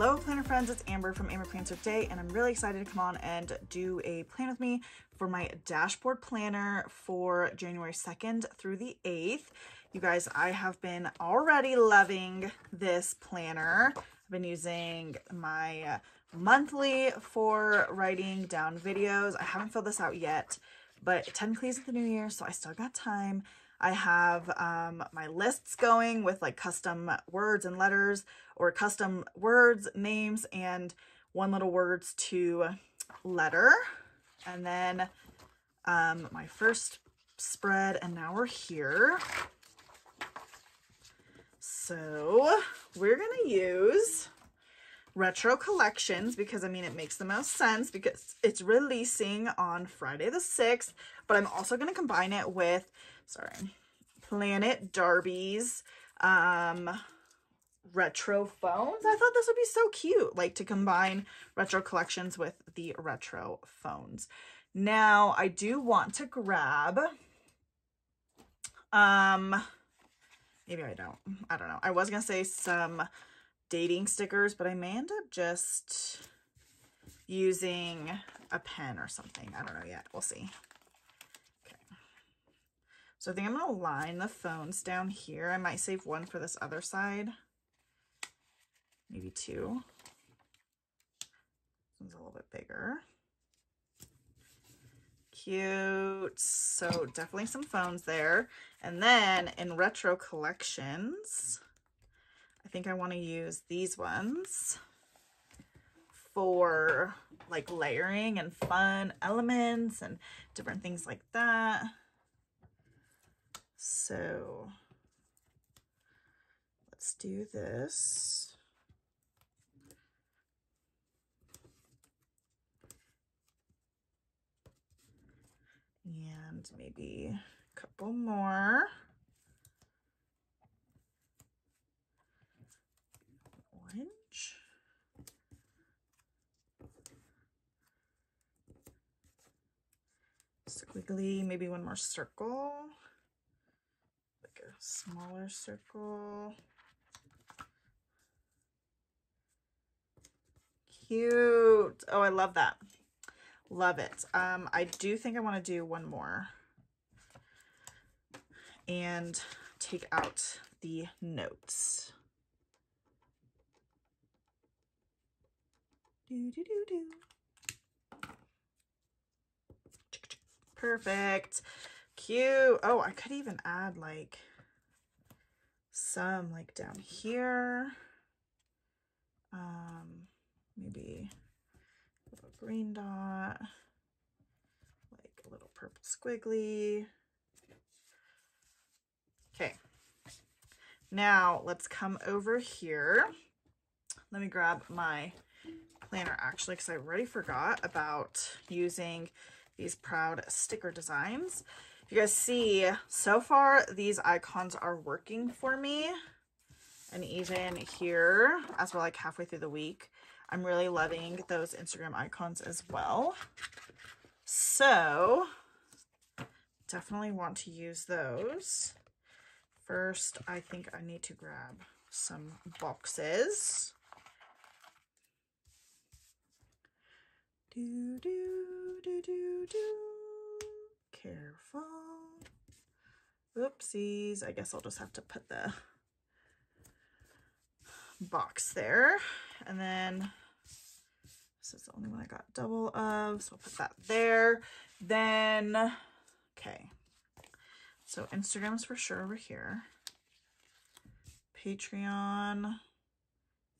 Hello planner friends, it's Amber from Amber Plans Her Day and I'm really excited to come on and do a plan with me for my dashboard planner for January 2nd through the 8th. You guys, I have been already loving this planner. I've been using my uh, monthly for writing down videos. I haven't filled this out yet, but technically it's the new year, so I still got time. I have um, my lists going with like custom words and letters or custom words, names, and one little words to letter. And then um, my first spread, and now we're here. So we're going to use retro collections because I mean it makes the most sense because it's releasing on Friday the 6th but I'm also going to combine it with sorry Planit Darbi's um retro phones. I thought this would be so cute, like to combine retro collections with the retro phones. Now, I do want to grab, um, maybe I don't, I don't know. I was going to say some dating stickers, but I may end up just using a pen or something. I don't know yet. We'll see. Okay. So I think I'm going to line the phones down here. I might save one for this other side. Maybe two. This one's a little bit bigger. Cute. So definitely some phones there. And then in retro collections, think I want to use these ones for like layering and fun elements and different things like that. So let's do this. And maybe a couple more. orange. Maybe one more circle. Like a smaller circle. Cute. Oh, I love that. Love it. Um, I do think I want to do one more. And take out the notes. Do, do, do, do. Perfect. Cute. Oh, I could even add like some like down here. Um, maybe a little green dot, like a little purple squiggly. Okay. Now let's come over here. Let me grab my planner actually because I already forgot about using these proud sticker designs. You guys see, so far these icons are working for me. And even here, as we're like halfway through the week, I'm really loving those Instagram icons as well. So definitely want to use those. First, I think I need to grab some boxes. Do, do, do, do, do. Careful. Oopsies. I guess I'll just have to put the box there. And then this is the only one I got double of, so I'll put that there. Then, okay. So Instagram's for sure over here. Patreon.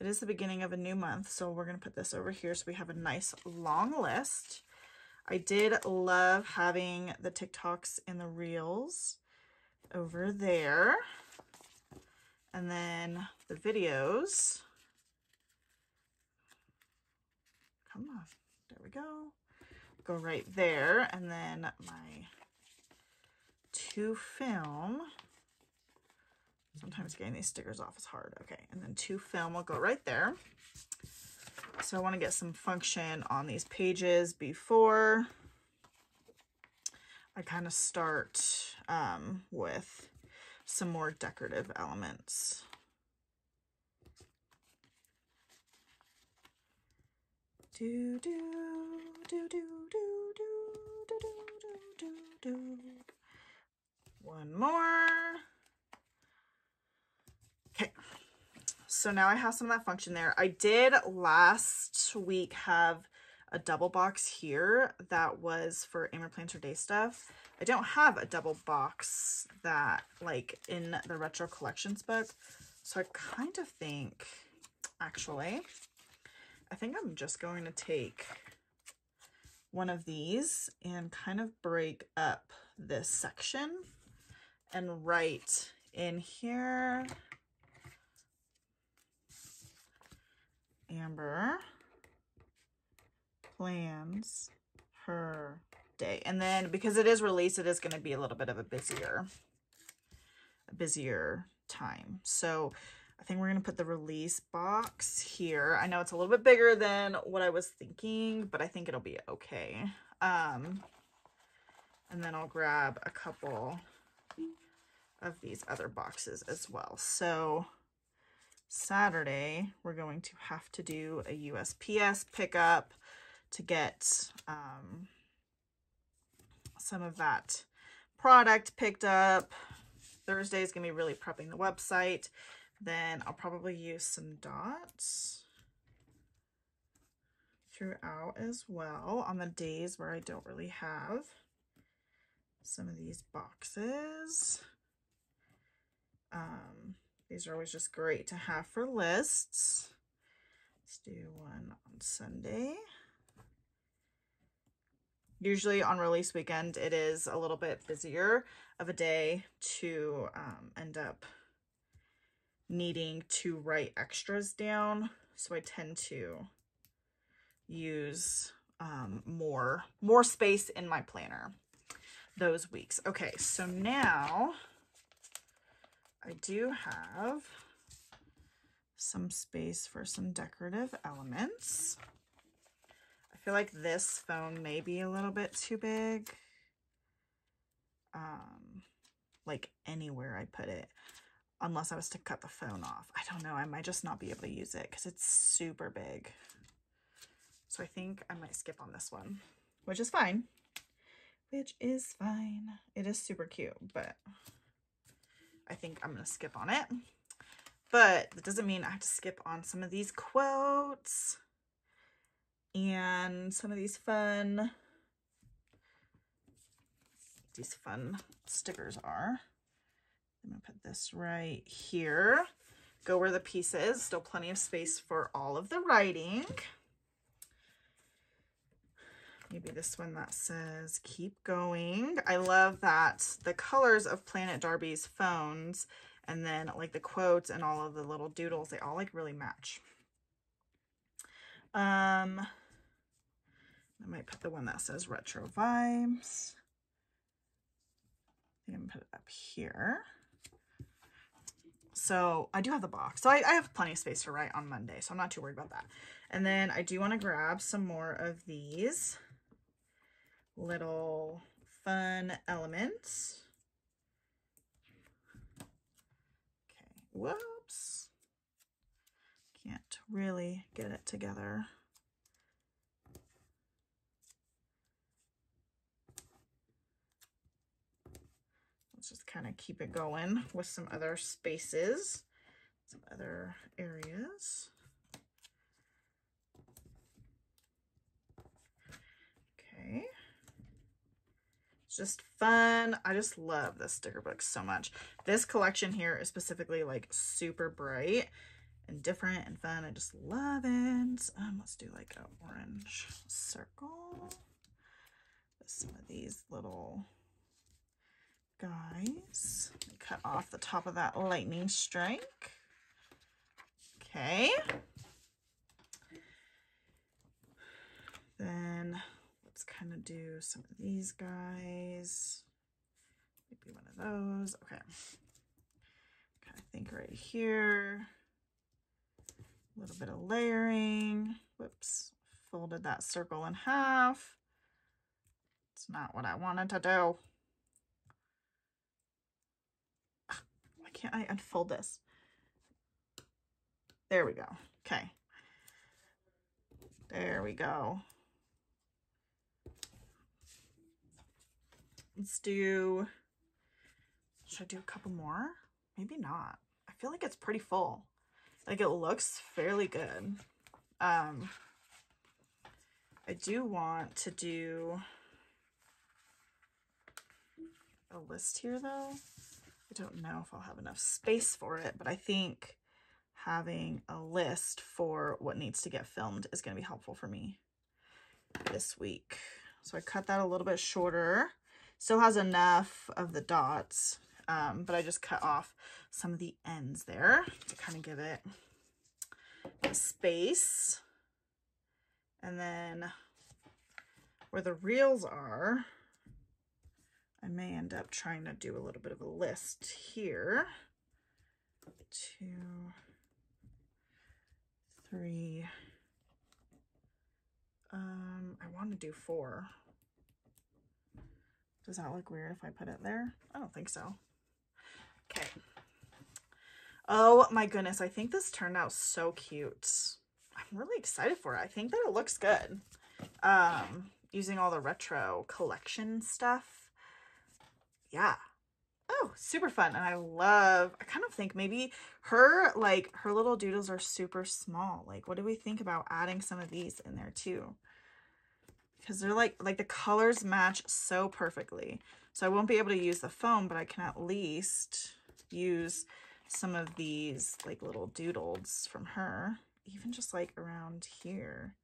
It is the beginning of a new month, so we're going to put this over here so we have a nice long list. I did love having the TikToks and the Reels over there. And then the videos. Come on. There we go. Go right there. And then my to film Sometimes getting these stickers off is hard. Okay, and then to film will go right there. So I want to get some function on these pages before I kind of start um, with some more decorative elements. Do do do do do do do do do do. One more. Okay. So now I have some of that function there. I did last week have a double box here that was for Amber Plans Her Day stuff. I don't have a double box that like in the retro collections book. So I kind of think actually, I think I'm just going to take one of these and kind of break up this section and write in here Amber plans her day. And then because it is released, it is going to be a little bit of a busier, a busier time. So I think we're going to put the release box here. I know it's a little bit bigger than what I was thinking, but I think it'll be okay. Um, and then I'll grab a couple of these other boxes as well. So Saturday, we're going to have to do a USPS pickup to get um, some of that product picked up. Thursday is going to be really prepping the website. Then I'll probably use some dots throughout as well on the days where I don't really have some of these boxes. Um, these are always just great to have for lists. Let's do one on Sunday. Usually on release weekend, it is a little bit busier of a day to um, end up needing to write extras down. So I tend to use um, more, more space in my planner those weeks. Okay, so now I do have some space for some decorative elements. I feel like this phone may be a little bit too big. Um, like anywhere I put it, unless I was to cut the phone off. I don't know, I might just not be able to use it because it's super big. So I think I might skip on this one, which is fine. Which is fine. It is super cute, but I think I'm going to skip on it. But that doesn't mean I have to skip on some of these quotes and some of these fun, these fun stickers are. I'm going to put this right here. Go where the piece is. Still plenty of space for all of the writing. Maybe this one that says keep going. I love that the colors of Planit Darbi's phones and then like the quotes and all of the little doodles, they all like really match. Um, I might put the one that says retro vibes. I think I'm gonna put it up here. So I do have the box. So I, I have plenty of space to write on Monday, so I'm not too worried about that. And then I do want to grab some more of these little fun elements. Okay, whoops. Can't really get it together. Let's just kind of keep it going with some other spaces, some other areas. Okay. It's just fun. I just love this sticker book so much. This collection here is specifically like super bright and different and fun. I just love it. Um, let's do like an orange circle some of these little guys. Cut off the top of that lightning strike. Okay. Then do some of these guys. Maybe one of those. Okay. Kind of think right here. A little bit of layering. Whoops. Folded that circle in half. It's not what I wanted to do. Why can't I unfold this? There we go. Okay. There we go. Let's do, should I do a couple more? Maybe not. I feel like it's pretty full. Like it looks fairly good. Um, I do want to do a list here though. I don't know if I'll have enough space for it, but I think having a list for what needs to get filmed is going to be helpful for me this week. So I cut that a little bit shorter. Still has enough of the dots, um, but I just cut off some of the ends there to kind of give it space. And then where the reels are, I may end up trying to do a little bit of a list here. Two, three. Um, I want to do four. Does that look weird if I put it there? I don't think so. Okay. Oh my goodness, I think this turned out so cute. I'm really excited for it. I think that it looks good. Um, using all the retro collection stuff. Yeah. Oh, super fun. And I love, I kind of think maybe her, like, her little doodles are super small. Like, what do we think about adding some of these in there too? Because they're like, like the colors match so perfectly. So I won't be able to use the foam, but I can at least use some of these like little doodles from her, even just like around here.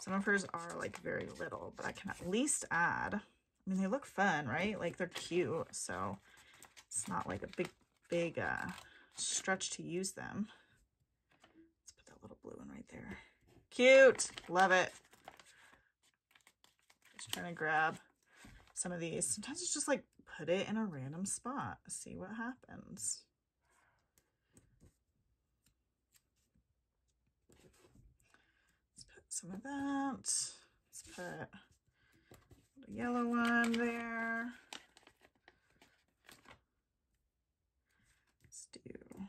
Some of hers are like very little, but I can at least add. I mean, they look fun, right? Like they're cute, so it's not like a big, big uh, stretch to use them. Let's put that little blue one right there. Cute. Love it. Just trying to grab some of these. Sometimes it's just like put it in a random spot. See what happens. Let's put some of that. Let's put a yellow one there. Let's do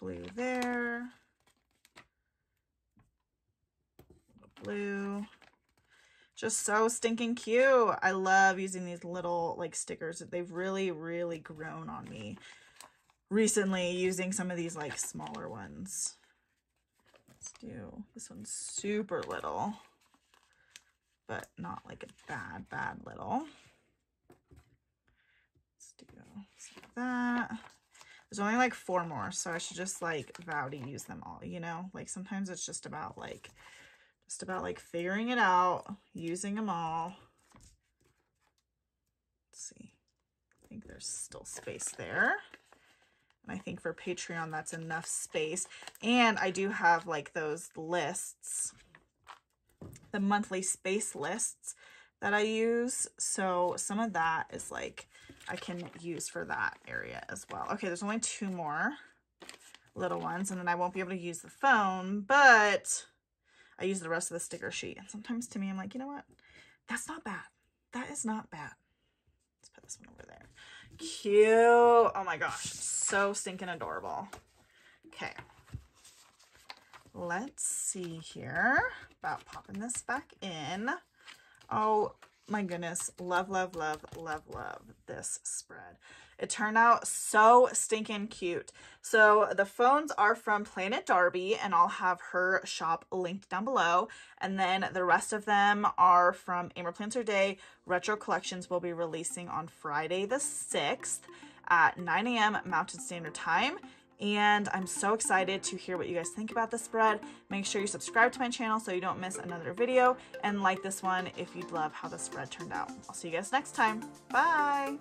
blue there. Blue just so stinking cute. I love using these little like stickers. They've really, really grown on me recently using some of these like smaller ones. Let's do, this one's super little, but not like a bad, bad little. Let's do that. There's only like four more, so I should just like vow to use them all, you know? Like sometimes it's just about like just about like figuring it out, using them all. Let's see. I think there's still space there. And I think for Patreon, that's enough space. And I do have like those lists, the monthly space lists that I use. So some of that is like, I can use for that area as well. Okay, there's only two more little ones and then I won't be able to use the phone, but I use the rest of the sticker sheet. And sometimes to me, I'm like, you know what? That's not bad. That is not bad. Let's put this one over there. Cute. Oh my gosh. So stinking adorable. Okay. Let's see here about popping this back in. Oh my goodness. Love, love, love, love, love this spread. It turned out so stinking cute. So the phones are from Planit Darbi and I'll have her shop linked down below. And then the rest of them are from Amber Plans Her Day. Retro Collections will be releasing on Friday the 6th at 9 a.m. Mountain Standard Time. And I'm so excited to hear what you guys think about the spread. Make sure you subscribe to my channel so you don't miss another video and like this one if you'd love how the spread turned out. I'll see you guys next time. Bye!